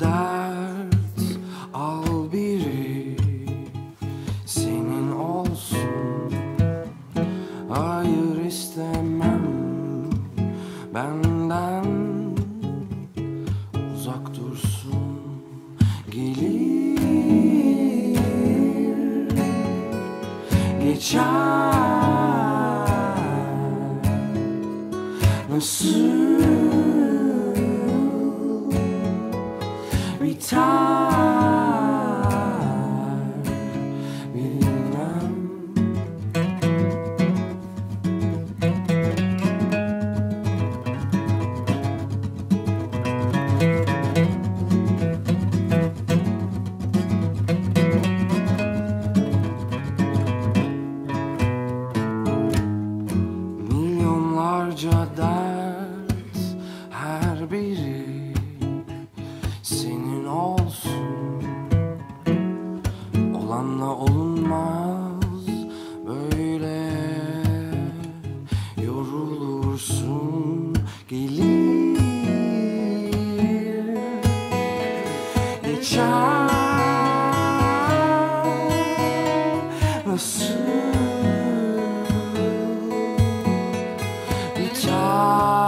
dert. Al biri senin olsun. Hayır istemem benden uzak dursun. Gelir geçer. Nasıl Yalanla olunmaz böyle. Yorulursun gelir. Geçer. Nasıl? Biter.